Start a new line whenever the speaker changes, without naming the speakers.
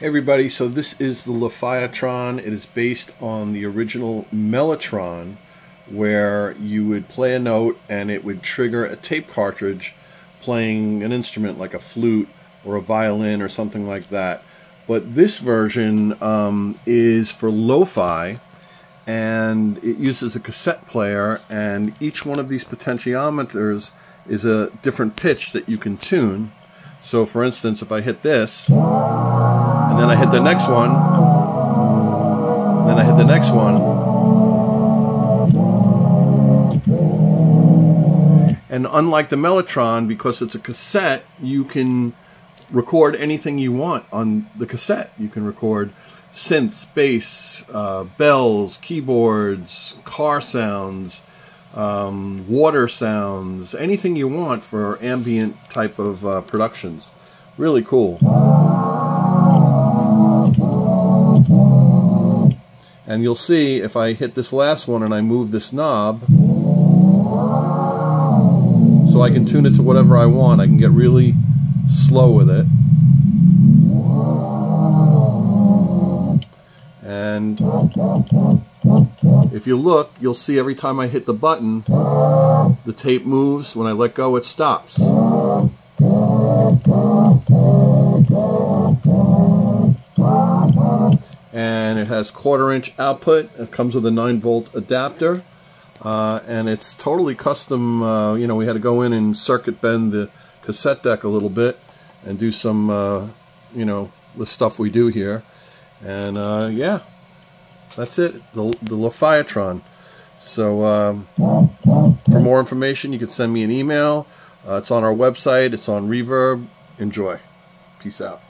Everybody, so this is the Lofiatron. It is based on the original Mellotron where you would play a note and it would trigger a tape cartridge playing an instrument like a flute or a violin or something like that. But this version um, is for lo-fi and it uses a cassette player and each one of these potentiometers is a different pitch that you can tune. So for instance, if I hit this, then I hit the next one, then I hit the next one, and unlike the Mellotron, because it's a cassette, you can record anything you want on the cassette. You can record synths, bass, uh, bells, keyboards, car sounds, um, water sounds, anything you want for ambient type of uh, productions. Really cool. And you'll see if I hit this last one and I move this knob, so I can tune it to whatever I want. I can get really slow with it. And if you look, you'll see every time I hit the button, the tape moves. When I let go, it stops. It has quarter inch output. It comes with a 9 volt adapter. Uh, and it's totally custom. Uh, you know, we had to go in and circuit bend the cassette deck a little bit and do some, uh, you know, the stuff we do here. And uh, yeah, that's it, the, the Lofiatron. So um, for more information, you can send me an email. Uh, it's on our website. It's on Reverb. Enjoy. Peace out.